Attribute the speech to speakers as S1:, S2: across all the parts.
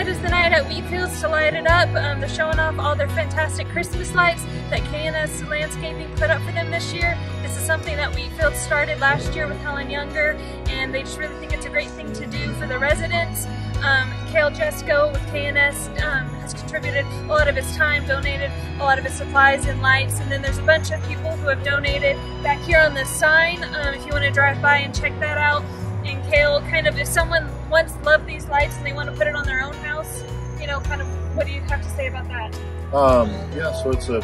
S1: tonight is the night at Wheatfields to light it up. Um, they're showing off all their fantastic Christmas lights that K&S Landscaping put up for them this year. This is something that Wheatfields started last year with Helen Younger, and they just really think it's a great thing to do for the residents. Um, Kale Jesko with K&S um, has contributed a lot of his time, donated a lot of his supplies and lights, and then there's a bunch of people who have donated back here on this sign. Um, if you want to drive by and check that out, and Kale kind of, if someone once loved these lights and they want to put it on their own house, you know, kind of, what do you have to say about that?
S2: Um, yeah, so it's a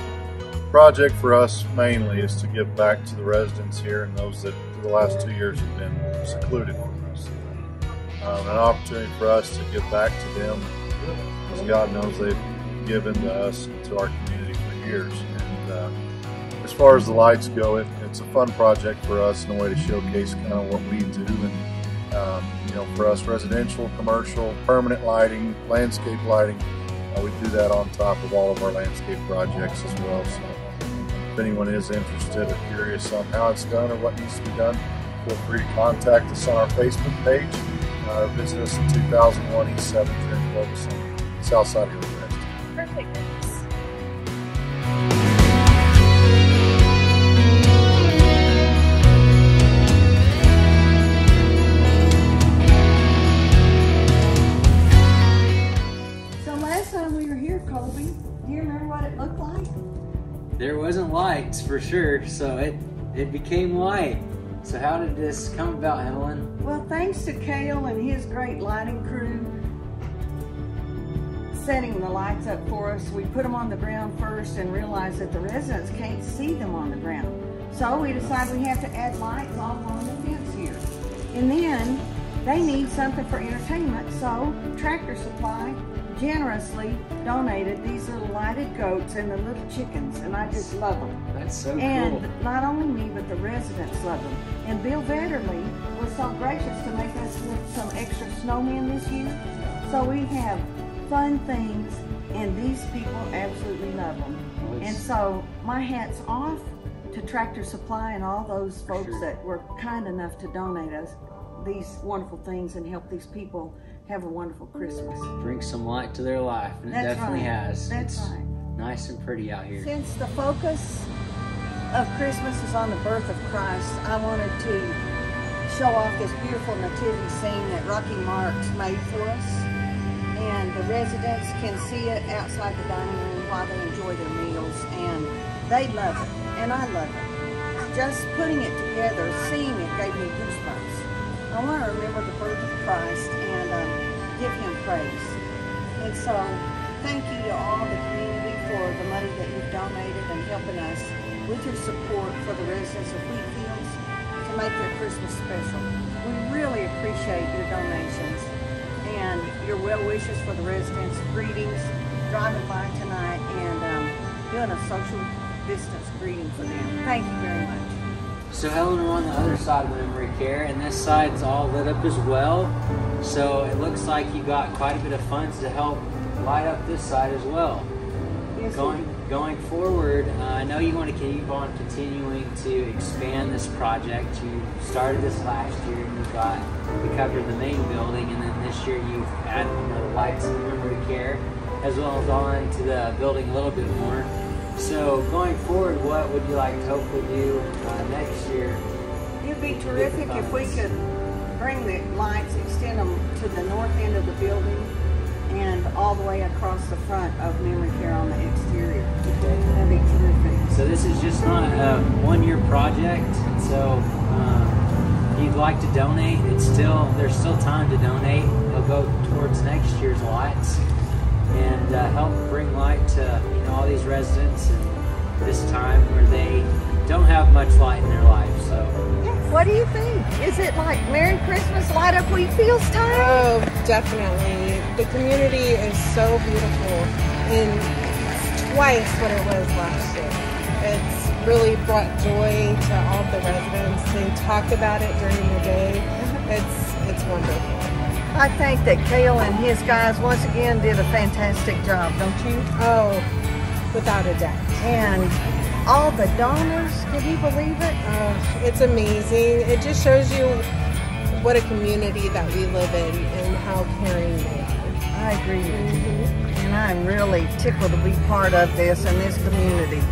S2: project for us mainly is to give back to the residents here and those that for the last two years have been secluded from us. Um, an opportunity for us to give back to them, as God knows they've given to us and to our community for years. And uh, as far as the lights go, it, it's a fun project for us and a way to showcase kind of what we do know for us residential, commercial, permanent lighting, landscape lighting. Uh, we do that on top of all of our landscape projects as well. So if anyone is interested or curious on how it's done or what needs to be done, feel free to contact us on our Facebook page uh, visit us in 2001 East 7th here in south side of Hillcrest.
S1: Perfect.
S3: Here, Colby, do you remember what it looked like?
S4: There wasn't lights for sure, so it it became light. So how did this come about, Helen?
S3: Well, thanks to Kale and his great lighting crew setting the lights up for us, we put them on the ground first and realized that the residents can't see them on the ground. So we decided we have to add lights all along the fence here. And then they need something for entertainment, so Tractor Supply generously donated these little lighted goats and the little chickens, and I just love them.
S4: That's so
S3: And
S4: cool.
S3: not only me, but the residents love them. And Bill Vetterly was so gracious to make us with some extra snowmen this year. So we have fun things, and these people absolutely love them.
S4: Well,
S3: And so my hat's off to Tractor Supply and all those folks
S4: Sure.
S3: that were kind enough to donate us these wonderful things and help these people have a wonderful Christmas.
S4: Bring some light to their life, and it definitely
S3: right.
S4: has.
S3: That's
S4: it's
S3: right.
S4: nice and pretty out here.
S3: Since the focus of Christmas is on the birth of Christ, I wanted to show off this beautiful nativity scene that Rocky Marks made for us. And the residents can see it outside the dining room while they enjoy their meals. And they love it. And I love it. Just putting it together, seeing it gave me goosebumps. I want to remember the birth of Christ and um, give him praise. And so, thank you to all the community for the money that you've donated and helping us with your support for the residents of Wheatfields to make their Christmas special. We really appreciate your donations and your well wishes for the residents, greetings, driving by tonight, and um, doing a social distance greeting for them. Thank you very much.
S4: So Helen, we're on the other side of memory care, and this side's all lit up as well. So it looks like you got quite a bit of funds to help light up this side as well.
S3: Yes,
S4: Going going forward, uh, I know you want to keep on continuing to expand this project. You started this last year, and you got you covered the main building, and then this year you've added the lights and memory care, as well as on to the building a little bit more. So going forward, what would you like to hopefully do uh, next year?
S3: It'd be terrific if we could bring the lights, extend them to the north end of the building and all the way across the front of memory care on the exterior. That'd be terrific.
S4: So this is just not a one-year project. So um, if you'd like to donate, it's still there's still time to donate. It'll go towards next year's lights and uh, help bring light to you know all these residents and this time where they don't have much light in their life. So
S3: What do you think? Is it like Merry Christmas light up Wheatfields time?
S5: Oh, definitely. The community is so beautiful and it's twice what it was last year. It's really brought joy to all the residents. They talk about it during the day. It's it's wonderful.
S3: I think that Kale and his guys once again did a fantastic job, don't you?
S5: Oh, without a doubt.
S3: And all the donors, can you believe it?
S5: Oh, it's amazing. It just shows you what a community that we live in and how caring they are.
S3: I agree with you. And I'm really tickled to be part of this and this community.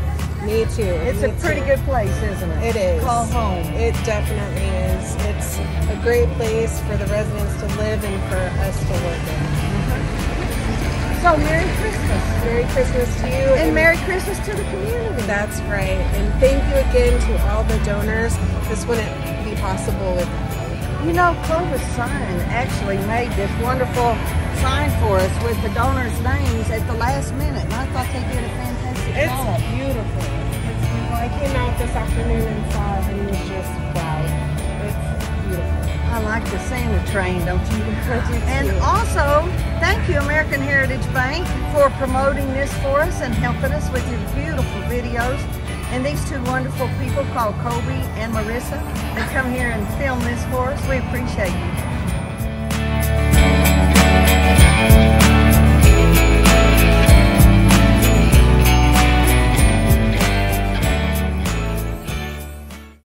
S5: Me too.
S3: It's
S5: me
S3: a pretty
S5: too.
S3: good place, isn't it?
S5: It is.
S3: Call home.
S5: It definitely is. It's a great place for the residents to live and for us to work in. Mm-hmm.
S3: So Merry Christmas.
S5: Merry Christmas to you.
S3: And Merry Christmas to the community.
S5: That's right. And thank you again to all the donors. This wouldn't be possible without you.
S3: You know, Clovis Sign actually made this wonderful sign for us with the donors' names at the last minute. And I thought they did a fantastic
S5: this afternoon and saw it and was just proud. It's beautiful.
S3: I like the Santa train, don't you?
S5: Do
S3: And also, thank you, American Heritage Bank, for promoting this for us and helping us with your beautiful videos. And these two wonderful people called Colby and Marissa, they come here and film this for us. We appreciate you.